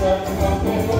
Santo não perdoa.